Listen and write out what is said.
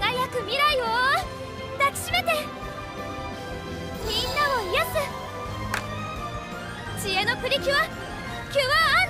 未来を。抱きしめて。みんなを癒す。知恵のプリキュア。キュアアン